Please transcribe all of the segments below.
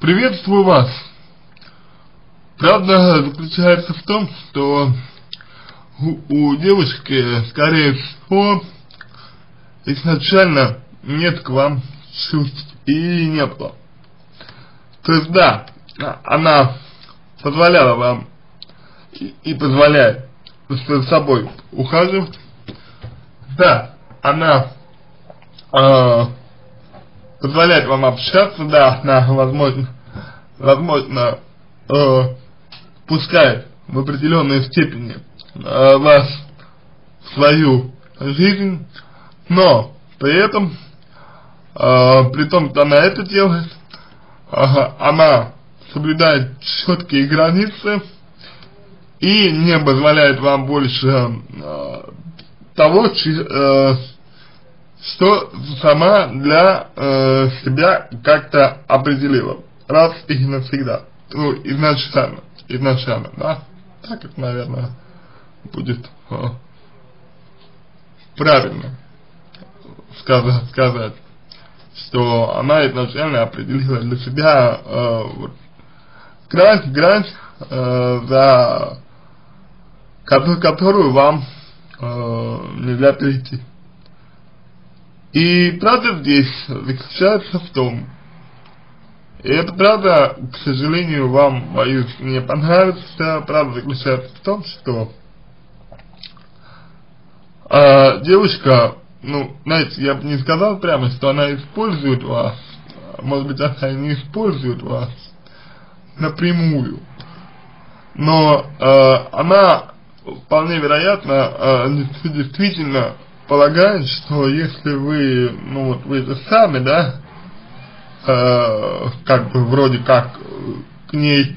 приветствую вас. Правда заключается в том, что у, у девушки, скорее всего, изначально нет к вам чувств и не было. То есть да, она позволяла вам и, и позволяет за собой ухаживать. Да, она э, позволяет вам общаться, да, она возможно, возможно э, пускает в определенной степени э, вас в свою жизнь, но при этом, э, при том, что она это делает, э, она соблюдает четкие границы и не позволяет вам больше э, того, чи, э, что сама для э, себя как-то определила раз и навсегда, ну, изначально изначально, да? Так это, наверное, будет э, правильно сказать, сказать, что она изначально определила для себя э, вот, грань, грань, э, за которую, вам э, нельзя перейти. И правда здесь заключается в том, и это правда, к сожалению, вам, боюсь, не понравится. Правда заключается в том, что э, девушка, ну, знаете, я бы не сказал прямо, что она использует вас. Может быть, она не использует вас напрямую. Но э, она вполне вероятно э, действительно полагает, что если вы, ну вот вы же сами, да, э, как бы вроде как к ней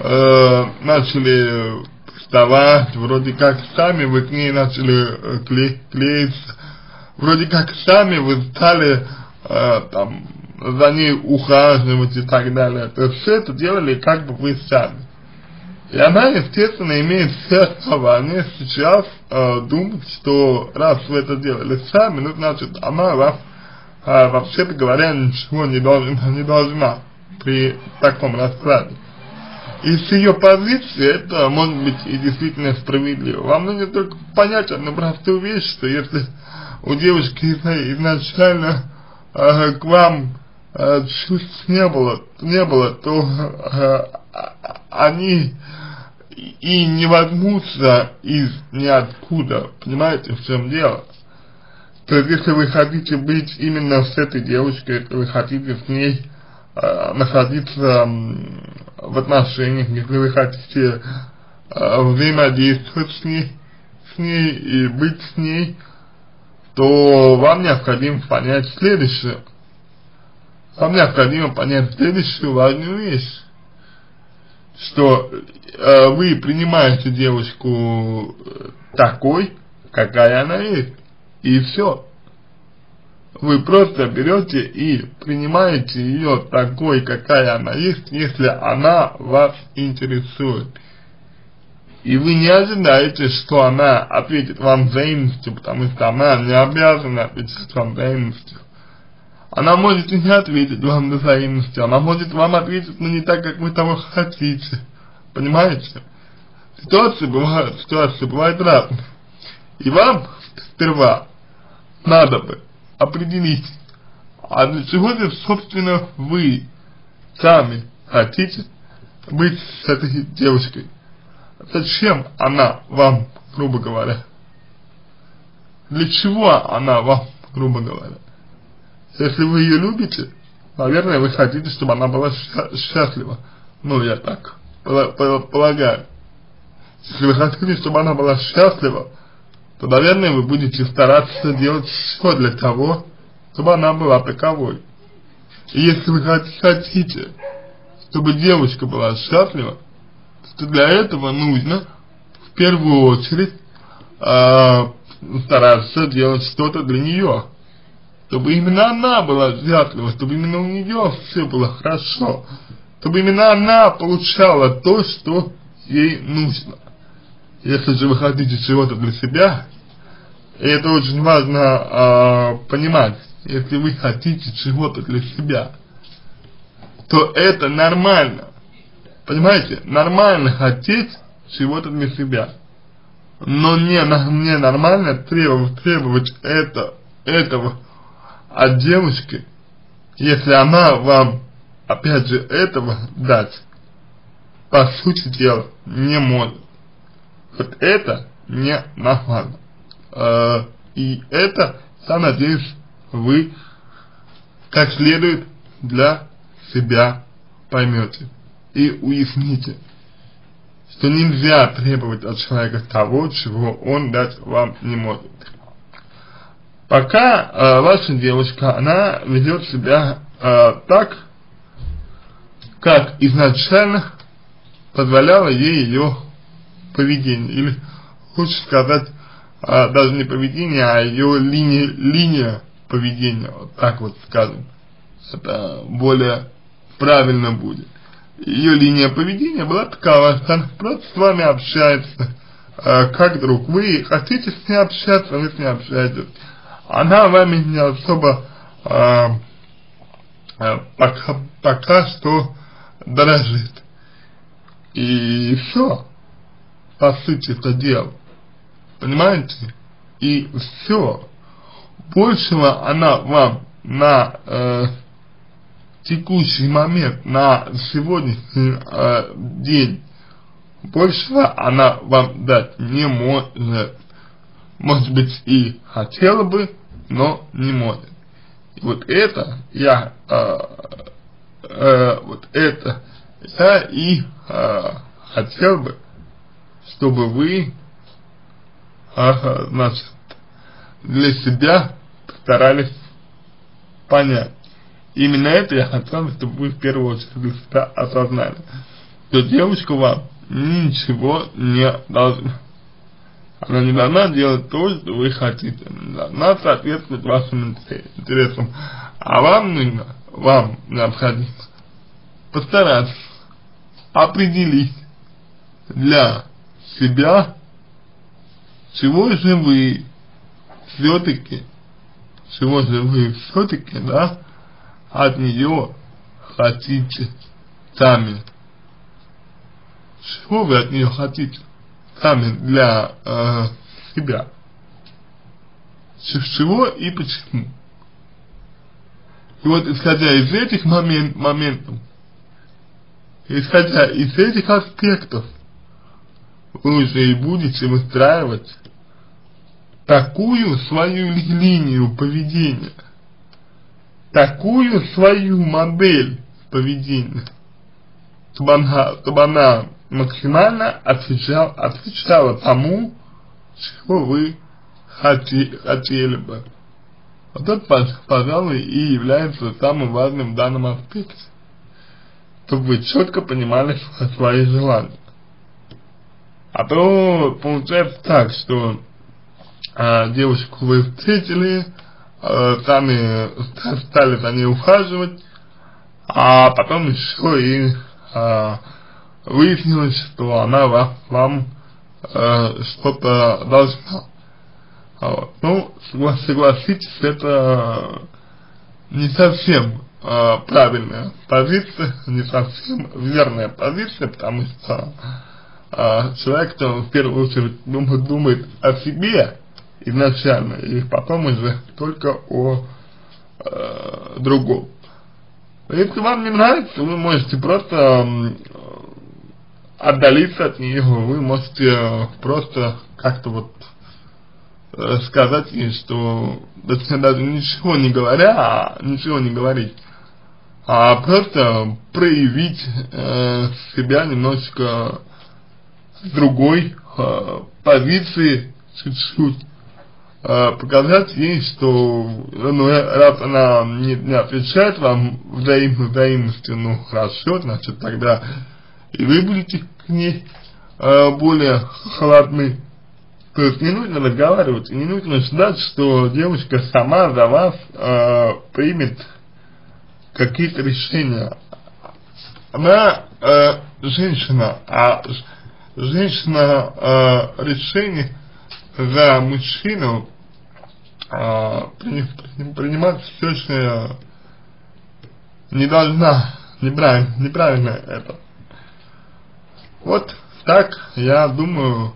э, начали вставать, вроде как сами вы к ней начали э, кле клеиться, вроде как сами вы стали э, там за ней ухаживать и так далее. То все это делали как бы вы сами. И она, естественно, имеет все основания сейчас э, думать, что раз вы это делали сами, ну, значит, она вас а, вообще-то говоря, ничего не должна, не должна при таком раскладе. И с ее позиции это может быть и действительно справедливо. Вам нужно только понять одну простую вещь, что если у девушки изначально э, к вам э, чувств не было, не было, то э, они и не возьмутся из ниоткуда, понимаете, в чем дело. То есть, если вы хотите быть именно с этой девочкой, если вы хотите с ней э, находиться э, в отношениях, если вы хотите э, взаимодействовать с ней, с ней и быть с ней, то вам необходимо понять следующее. Вам необходимо понять следующую важную вещь, что э, вы принимаете девочку э, такой, какая она есть. И все. Вы просто берете и принимаете ее такой, какая она есть, если она вас интересует. И вы не ожидаете, что она ответит вам взаимностью, потому что она не обязана ответить вам взаимностью. Она может и не ответить вам взаимностью, она может вам ответить, но не так, как вы того хотите. Понимаете? Ситуации бывают, ситуации бывают разные. И вам сперва надо бы определить, а для чего же, собственно, вы сами хотите быть с этой девушкой? Зачем она вам, грубо говоря? Для чего она вам, грубо говоря? Если вы ее любите, наверное, вы хотите, чтобы она была счастлива. Ну, я так полагаю. Если вы хотите, чтобы она была счастлива, то, наверное, вы будете стараться делать все для того, чтобы она была таковой. И если вы хотите, чтобы девочка была счастлива, то для этого нужно в первую очередь э, стараться делать что-то для нее. Чтобы именно она была счастлива, чтобы именно у нее все было хорошо. Чтобы именно она получала то, что ей нужно. Если же вы хотите чего-то для себя, и это очень важно э, понимать, если вы хотите чего-то для себя, то это нормально. Понимаете, нормально хотеть чего-то для себя. Но не, не нормально требовать, требовать это, этого от девушки, если она вам, опять же, этого дать, по сути дела, не может. Вот это не нормально. Э, и это, я надеюсь, вы как следует для себя поймете и уясните, что нельзя требовать от человека того, чего он дать вам не может. Пока э, ваша девушка, она ведет себя э, так, как изначально позволяло ей ее поведение, или лучше сказать, э, даже не поведение, а ее линия, линия поведения, вот так вот скажем, это более правильно будет. Ее линия поведения была такова, что она просто с вами общается, э, как друг. Вы хотите с ней общаться, вы с ней общаетесь. Она вами не особо э, э, пока, пока что дорожит. И все, по сути, это дело. Понимаете? И все. Большего она вам на э, текущий момент, на сегодняшний э, день, большего она вам дать не может. Может быть и хотела бы, но не может. И вот это я, э, э, вот это я и э, хотел бы, чтобы вы, э, значит, для себя старались понять. Именно это я хотел, чтобы вы в первую очередь для себя осознали. Что девочка вам ничего не должна. Она не должна делать то, что вы хотите. Должна соответствовать вашим интересам. А вам нужно, вам необходимо постараться определить для себя, чего же вы все-таки, чего же вы все-таки, да, от нее хотите сами. Чего вы от нее хотите? Сами для э, себя. С чего и почему. И вот исходя из этих момент, моментов, исходя из этих аспектов, вы уже и будете выстраивать такую свою линию поведения, такую свою модель поведения, чтобы она, чтобы она максимально отвечала, отвечала тому, чего вы хотели бы. Вот это, пожалуй, и является самым важным в данном аспекте. Чтобы вы четко понимали свои желания. А то получается так, что а, девушку вы встретили, а, сами стали за ней ухаживать, а потом еще и а, выяснилось, что она вам, вам а, что-то должна. Вот. Ну, согласитесь, это не совсем э, правильная позиция, не совсем верная позиция, потому что э, человек, кто в первую очередь думает, думает о себе изначально, и потом уже только о э, другом. Если вам не нравится, вы можете просто отдалиться от нее, вы можете просто как-то вот сказать ей, что даже ничего не говоря, ничего не говорить, а просто проявить э, себя немножечко с другой э, позиции, чуть-чуть, э, показать ей, что ну, раз она не, не отвечает вам взаим, взаимностью, ну хорошо, значит тогда и вы будете к ней э, более холодны. То есть не нужно разговаривать, не нужно ждать, что девушка сама за вас э, примет какие-то решения. Она э, женщина, а женщина э, решение за мужчину э, принимать что не должна, неправильно, неправильно это. Вот так, я думаю,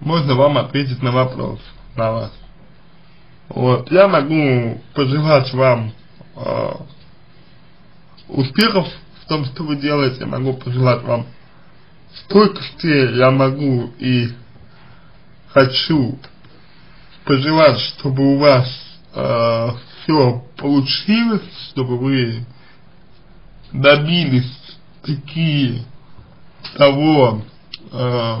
можно вам ответить на вопрос, на вас. Вот, я могу пожелать вам э, успехов в том, что вы делаете, я могу пожелать вам стойкости, я могу и хочу пожелать, чтобы у вас э, все получилось, чтобы вы добились таки того, э,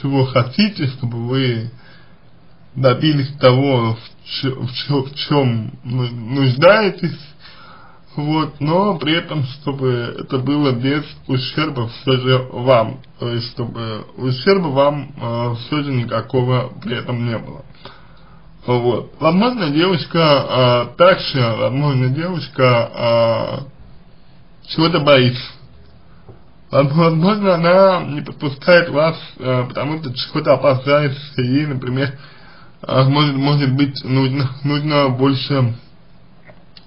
чего хотите, чтобы вы добились того, в, в, в чем нуждаетесь, вот, но при этом, чтобы это было без ущерба все же вам, то есть, чтобы ущерба вам э, все же никакого при этом не было. Вот. Возможно, девушка э, также, возможно, девушка э, чего-то боится. Возможно, она не подпускает вас, э, потому что чего-то опасается, ей, например, э, может, может быть, нужно, нужно больше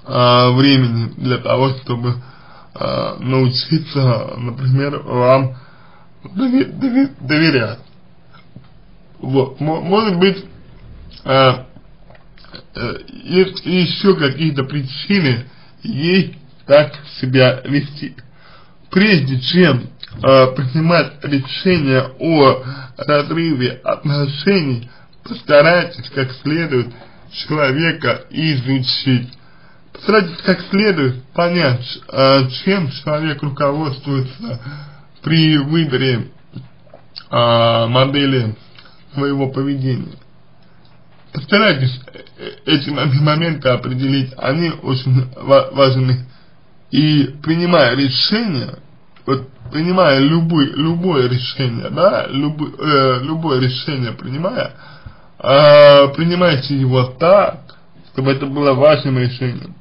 э, времени для того, чтобы научиться, например, вам доверять. Вот. Может быть, есть еще какие-то причины ей так себя вести. Прежде чем э, принимать решение о разрыве отношений, постарайтесь как следует человека изучить постарайтесь как следует понять, э, чем человек руководствуется при выборе э, модели своего поведения. Постарайтесь э, эти моменты определить, они очень важны. И принимая решение, вот принимая любой, любое решение, да, любой, э, любое решение принимая, э, принимайте его так, чтобы это было вашим решением.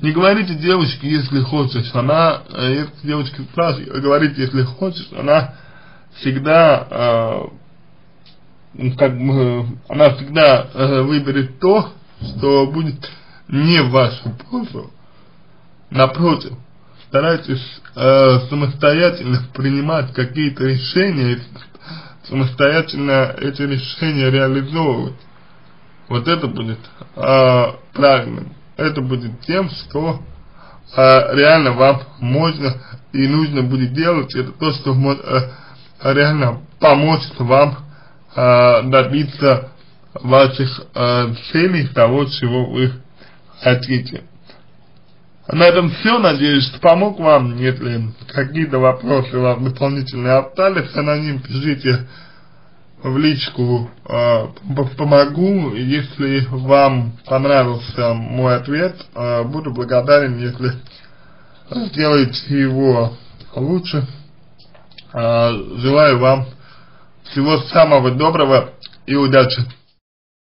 Не говорите девочке, если хочешь, она, э, если девочка говорите, если хочешь, она всегда, э, как бы, она всегда э, выберет то, что будет не в вашу пользу. Напротив, старайтесь э, самостоятельно принимать какие-то решения, самостоятельно эти решения реализовывать. Вот это будет э, правильным это будет тем, что э, реально вам можно и нужно будет делать, это то, что э, реально поможет вам э, добиться ваших э, целей, того, чего вы хотите. На этом все, надеюсь, что помог вам, если какие-то вопросы вам дополнительные остались, аноним пишите в личку э, помогу. Если вам понравился мой ответ, э, буду благодарен, если сделаете его лучше. Э, желаю вам всего самого доброго и удачи.